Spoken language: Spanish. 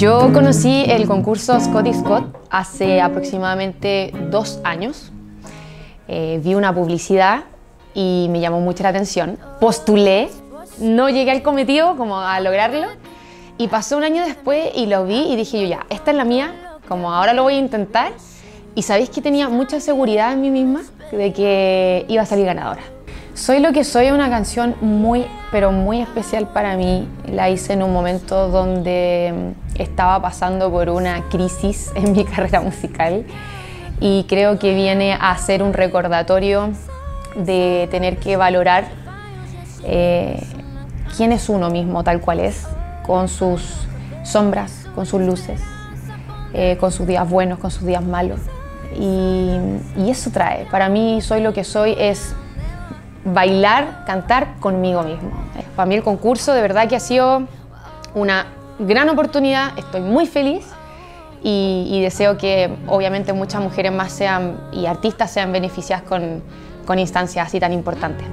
Yo conocí el concurso Scotty Scott hace aproximadamente dos años. Eh, vi una publicidad y me llamó mucho la atención. Postulé, no llegué al cometido como a lograrlo y pasó un año después y lo vi y dije yo ya, esta es la mía, como ahora lo voy a intentar y sabéis que tenía mucha seguridad en mí misma de que iba a salir ganadora. Soy lo que soy es una canción muy, pero muy especial para mí. La hice en un momento donde estaba pasando por una crisis en mi carrera musical y creo que viene a ser un recordatorio de tener que valorar eh, quién es uno mismo tal cual es, con sus sombras, con sus luces, eh, con sus días buenos, con sus días malos. Y, y eso trae. Para mí, soy lo que soy es bailar, cantar conmigo mismo. Para mí el concurso de verdad que ha sido una gran oportunidad, estoy muy feliz y, deseo que obviamente muchas mujeres más sean y artistas sean beneficiadas con, con instancias así tan importantes.